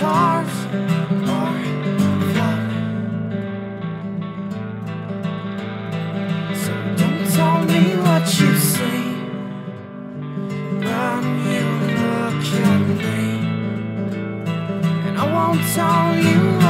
stars are falling. So don't tell me what you see when you look at me, and I won't tell you.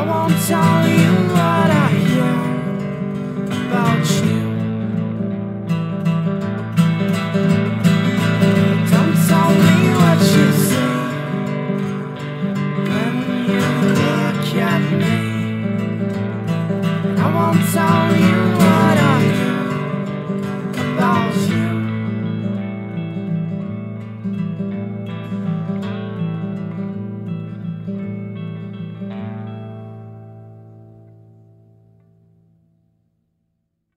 I won't tell you why.